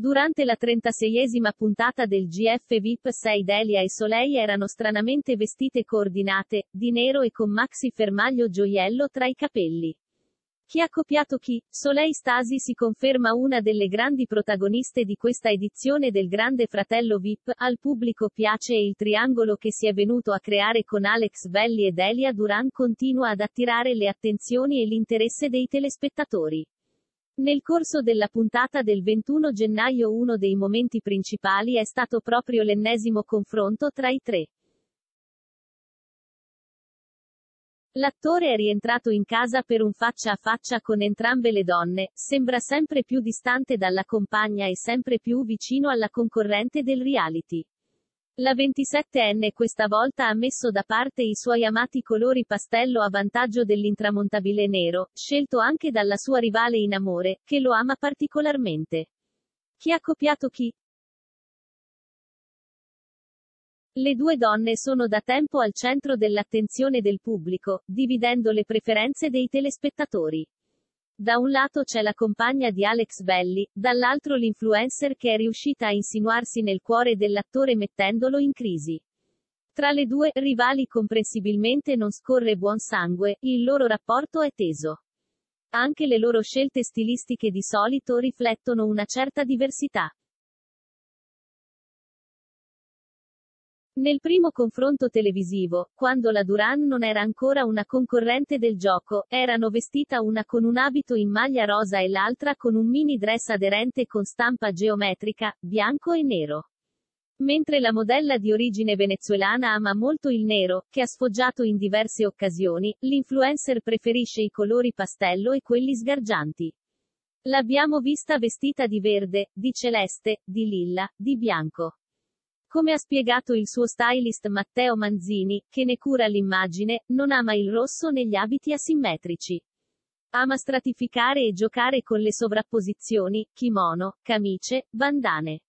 Durante la 36esima puntata del GF VIP 6 Delia e Soleil erano stranamente vestite coordinate, di nero e con maxi fermaglio gioiello tra i capelli. Chi ha copiato chi? Soleil Stasi si conferma una delle grandi protagoniste di questa edizione del Grande Fratello VIP, al pubblico piace e il triangolo che si è venuto a creare con Alex Belli e Delia Duran continua ad attirare le attenzioni e l'interesse dei telespettatori. Nel corso della puntata del 21 gennaio uno dei momenti principali è stato proprio l'ennesimo confronto tra i tre. L'attore è rientrato in casa per un faccia a faccia con entrambe le donne, sembra sempre più distante dalla compagna e sempre più vicino alla concorrente del reality. La 27enne questa volta ha messo da parte i suoi amati colori pastello a vantaggio dell'intramontabile nero, scelto anche dalla sua rivale in amore, che lo ama particolarmente. Chi ha copiato chi? Le due donne sono da tempo al centro dell'attenzione del pubblico, dividendo le preferenze dei telespettatori. Da un lato c'è la compagna di Alex Belli, dall'altro l'influencer che è riuscita a insinuarsi nel cuore dell'attore mettendolo in crisi. Tra le due rivali comprensibilmente non scorre buon sangue, il loro rapporto è teso. Anche le loro scelte stilistiche di solito riflettono una certa diversità. Nel primo confronto televisivo, quando la Duran non era ancora una concorrente del gioco, erano vestita una con un abito in maglia rosa e l'altra con un mini dress aderente con stampa geometrica, bianco e nero. Mentre la modella di origine venezuelana ama molto il nero, che ha sfoggiato in diverse occasioni, l'influencer preferisce i colori pastello e quelli sgargianti. L'abbiamo vista vestita di verde, di celeste, di lilla, di bianco. Come ha spiegato il suo stylist Matteo Manzini, che ne cura l'immagine, non ama il rosso negli abiti asimmetrici. Ama stratificare e giocare con le sovrapposizioni, kimono, camicie, bandane.